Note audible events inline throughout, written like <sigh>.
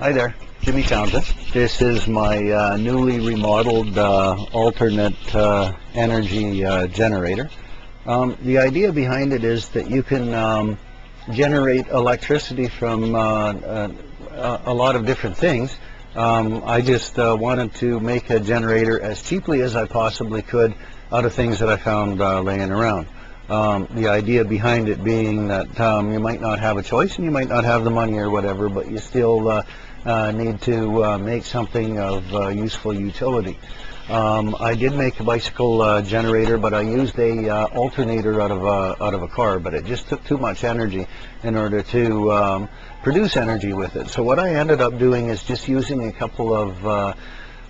Hi there, Jimmy Townsend. This is my uh, newly remodeled uh, alternate uh, energy uh, generator. Um, the idea behind it is that you can um, generate electricity from uh, uh, a lot of different things. Um, I just wanted to make a generator as cheaply as I possibly could out of things that I found laying around. Um, the idea behind it being that um, you might not have a choice and you might not have the money or whatever, but you still uh, need to uh, make something of uh, useful utility. Um, I did make a bicycle uh, generator, but I used a uh, alternator out of a out of a car, but it just took too much energy in order to um, produce energy with it. So what I ended up doing is just using a couple of uh,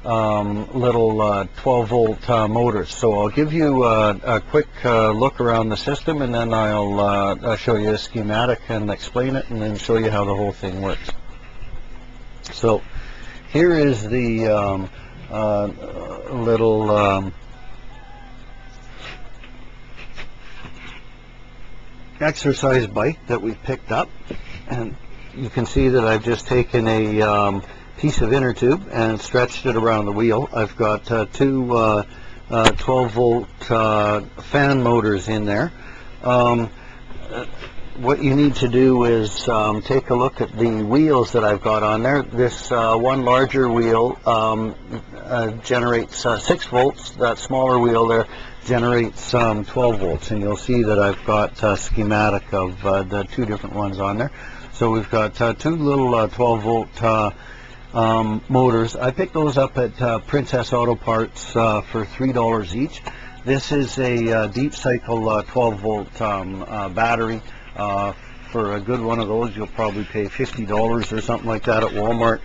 um, little uh, 12 volt uh, motors. So I'll give you uh, a quick uh, look around the system and then I'll uh, uh, show you a schematic and explain it and then show you how the whole thing works. So here is the um, uh, little um, exercise bike that we picked up and you can see that I've just taken a um, piece of inner tube and stretched it around the wheel. I've got uh, two uh, uh, 12 volt uh, fan motors in there. Uh, what you need to do is um, take a look at the wheels that I've got on there. This uh, one larger wheel um, uh, generates uh, 6 volts. That smaller wheel there generates um, 12 volts. And you'll see that I've got a schematic of uh, the two different ones on there. So we've got uh, two little uh, 12 volt uh, um, motors. I picked those up at uh, Princess Auto Parts uh, for $3 each. This is a uh, deep cycle uh, 12 volt um, uh, battery. Uh, for a good one of those, you'll probably pay $50 or something like that at Walmart.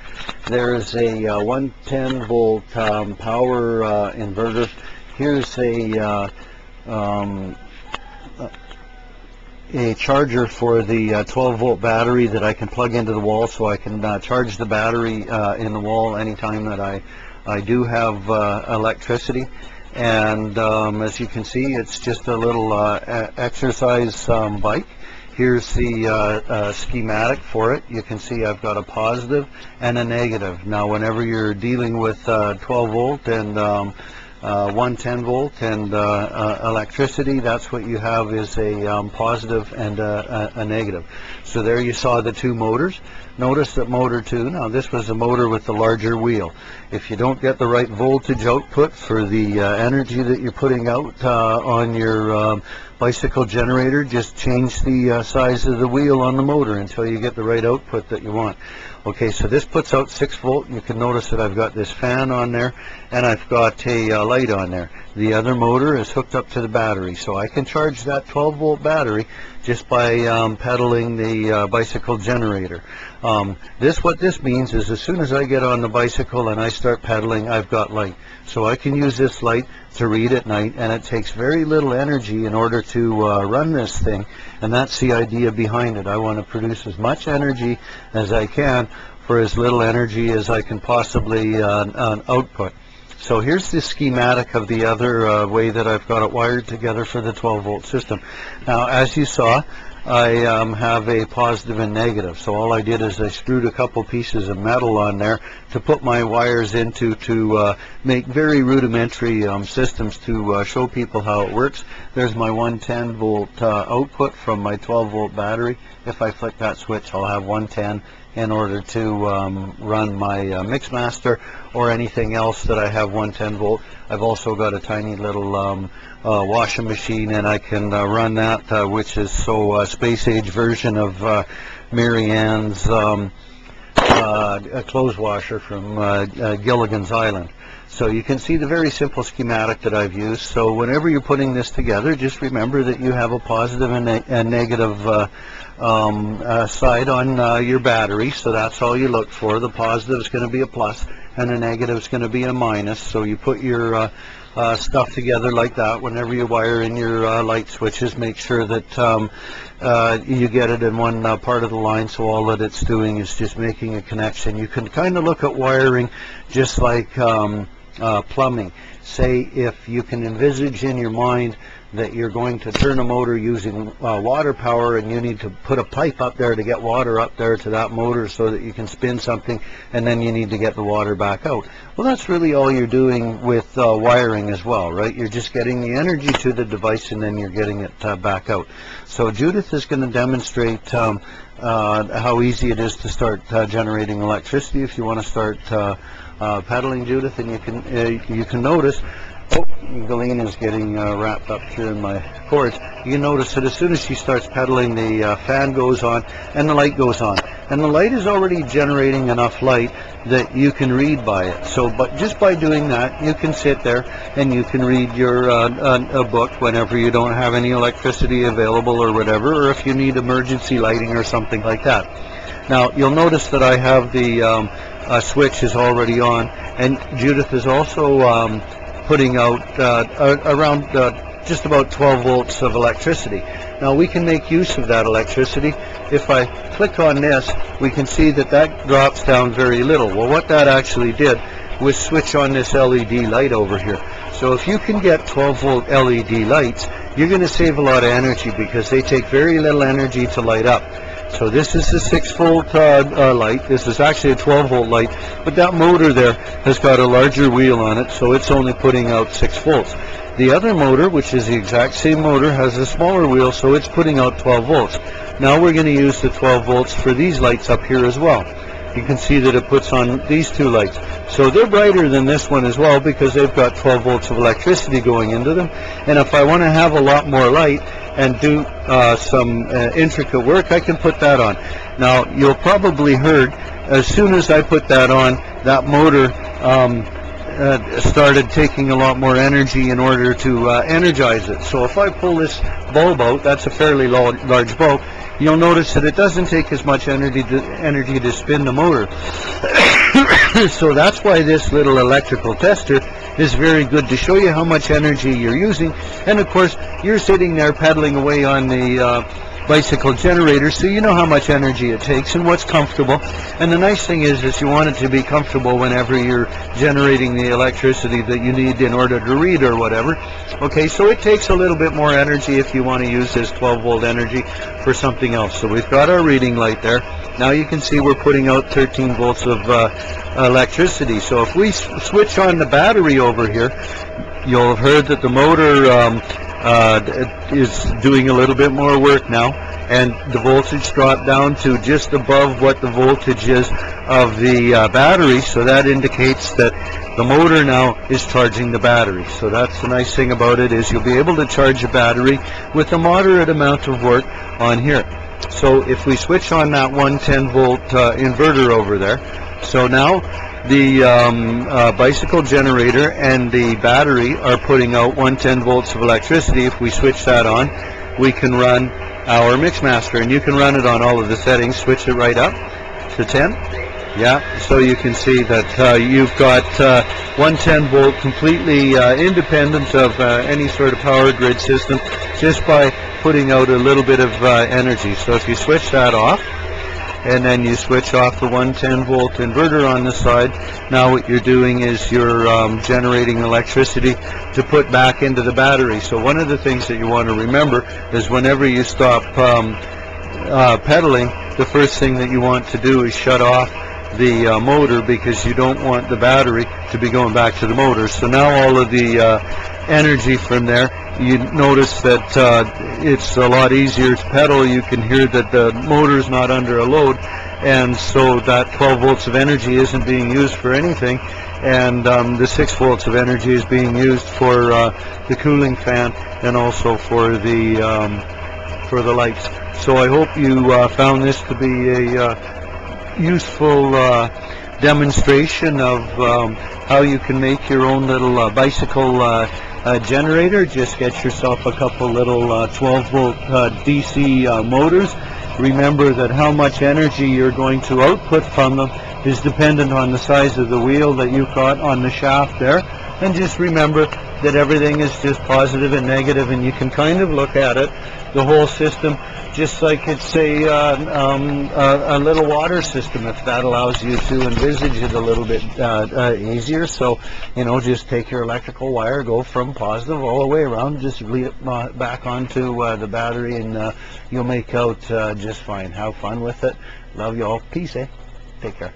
There's a uh, 110 volt um, power uh, inverter. Here's a uh, um, a charger for the uh, 12 volt battery that I can plug into the wall so I can uh, charge the battery in the wall anytime that I I do have electricity and um, as you can see it's just a little exercise um, bike here's the uh, uh, schematic for it you can see I've got a positive and a negative now whenever you're dealing with uh, 12 volt and um, uh, 110 volt and uh, uh, electricity, that's what you have is a um, positive and a, a, a negative. So there you saw the two motors. Notice that motor 2, now this was a motor with the larger wheel. If you don't get the right voltage output for the uh, energy that you're putting out uh, on your um, bicycle generator, just change the uh, size of the wheel on the motor until you get the right output that you want. Okay, so this puts out 6 volt. You can notice that I've got this fan on there and I've got a uh, light on there. The other motor is hooked up to the battery, so I can charge that 12 volt battery just by um, pedaling the uh, bicycle generator. Um, this what this means is as soon as I get on the bicycle and I start pedaling, I've got light. So I can use this light to read at night, and it takes very little energy in order to uh, run this thing, and that's the idea behind it. I want to produce as much energy as I can for as little energy as I can possibly uh, output. So here's the schematic of the other uh, way that I've got it wired together for the 12 volt system. Now as you saw, I um, have a positive and negative. So all I did is I screwed a couple pieces of metal on there to put my wires into to uh, make very rudimentary um, systems to uh, show people how it works. There's my 110 volt uh, output from my 12 volt battery. If I flick that switch, I'll have 110 in order to um, run my uh, Mixmaster or anything else that I have 110 volt. I've also got a tiny little um, uh, washing machine and I can uh, run that uh, which is so uh, space age version of uh, Mary um, uh, clothes washer from Gilligan's Island. So you can see the very simple schematic that I've used. So whenever you're putting this together, just remember that you have a positive and, and negative uh, um, uh, side on uh, your battery. So that's all you look for. The positive is going to be a plus, and the negative is going to be a minus. So you put your uh, uh, stuff together like that. Whenever you wire in your uh, light switches, make sure that um, you get it in one part of the line. So all that it's doing is just making a connection. You can kind of look at wiring just like um, uh, plumbing. Say if you can envisage in your mind that you're going to turn a motor using uh, water power and you need to put a pipe up there to get water up there to that motor so that you can spin something and then you need to get the water back out. Well, that's really all you're doing with uh, wiring as well, right? You're just getting the energy to the device and then you're getting it uh, back out. So Judith is going to demonstrate um, uh, how easy it is to start uh, generating electricity if you want to start uh, pedaling, Judith, and you can uh, you can notice Oh, Galene is getting uh, wrapped up here in my cords. You notice that as soon as she starts pedaling, the uh, fan goes on and the light goes on. And the light is already generating enough light that you can read by it. So, but just by doing that, you can sit there and you can read your uh, a, a book whenever you don't have any electricity available or whatever, or if you need emergency lighting or something like that. Now, you'll notice that I have the um, uh, switch is already on, and Judith is also um, putting out uh, around uh, just about 12 volts of electricity. Now we can make use of that electricity. If I click on this, we can see that that drops down very little. Well, what that actually did was switch on this LED light over here. So if you can get 12 volt LED lights, you're going to save a lot of energy because they take very little energy to light up. So this is a 6 volt uh, uh, light. This is actually a 12 volt light, but that motor there has got a larger wheel on it, so it's only putting out 6 volts. The other motor, which is the exact same motor, has a smaller wheel, so it's putting out 12 volts. Now we're going to use the 12 volts for these lights up here as well. You can see that it puts on these two lights. So they're brighter than this one as well because they've got 12 volts of electricity going into them. And if I want to have a lot more light, and do uh, some uh, intricate work, I can put that on. Now, you'll probably heard, as soon as I put that on, that motor um, uh, started taking a lot more energy in order to uh, energize it. So if I pull this bulb out, that's a fairly large bulb, you'll notice that it doesn't take as much energy to, energy to spin the motor. <coughs> so that's why this little electrical tester is very good to show you how much energy you're using. And of course, you're sitting there pedaling away on the uh, bicycle generator, so you know how much energy it takes and what's comfortable. And the nice thing is, is you want it to be comfortable whenever you're generating the electricity that you need in order to read or whatever. Okay, so it takes a little bit more energy if you want to use this 12 volt energy for something else. So we've got our reading light there. Now you can see we're putting out 13 volts of uh, electricity. So if we switch on the battery over here, you'll have heard that the motor um, uh, is doing a little bit more work now. And the voltage dropped down to just above what the voltage is of the uh, battery. So that indicates that the motor now is charging the battery. So that's the nice thing about it is you'll be able to charge a battery with a moderate amount of work on here. So if we switch on that 110 volt uh, inverter over there, so now the um, uh, bicycle generator and the battery are putting out 110 volts of electricity. If we switch that on, we can run our Mixmaster, and you can run it on all of the settings. Switch it right up to 10. Yeah, so you can see that uh, you've got uh, 110 volt completely uh, independent of uh, any sort of power grid system just by putting out a little bit of uh, energy. So if you switch that off, and then you switch off the 110 volt inverter on the side, now what you're doing is you're um, generating electricity to put back into the battery. So one of the things that you want to remember is whenever you stop um, uh, pedaling, the first thing that you want to do is shut off the uh, motor because you don't want the battery to be going back to the motor. So now all of the uh, energy from there you notice that uh, it's a lot easier to pedal. You can hear that the motor's not under a load, and so that 12 volts of energy isn't being used for anything, and um, the 6 volts of energy is being used for uh, the cooling fan and also for the um, for the lights. So I hope you uh, found this to be a uh, useful uh, demonstration of um, how you can make your own little uh, bicycle uh, generator. Just get yourself a couple little uh, 12 volt DC motors. Remember that how much energy you're going to output from them is dependent on the size of the wheel that you've got on the shaft there. And just remember that everything is just positive and negative, and you can kind of look at it, the whole system, just like it's a, uh, um, a, a little water system, if that allows you to envisage it a little bit uh, uh, easier. So, you know, just take your electrical wire, go from positive all the way around, just lead it uh, back onto uh, the battery, and uh, you'll make out just fine. Have fun with it. Love you all. Peace, eh? Take care.